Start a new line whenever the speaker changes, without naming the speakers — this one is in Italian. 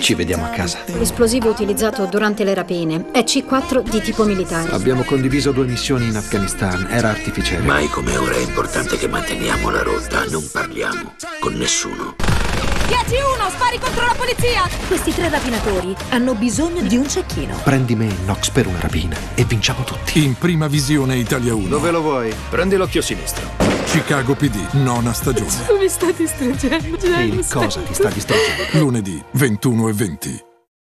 Ci vediamo a casa.
L'esplosivo utilizzato durante le rapine è C4 di tipo militare.
Abbiamo condiviso due missioni in Afghanistan. Era artificiale.
Mai come ora è importante che manteniamo la rotta. Non parliamo con nessuno.
10-1, spari contro la polizia!
Questi tre rapinatori hanno bisogno di un cecchino.
Prendi me e Nox per una rapina e vinciamo tutti.
In prima visione Italia 1.
Dove lo vuoi?
Prendi l'occhio sinistro.
Chicago PD, nona stagione.
Mi sta distruggendo,
Il cosa ti sta distruggendo?
Lunedì 21 e 20.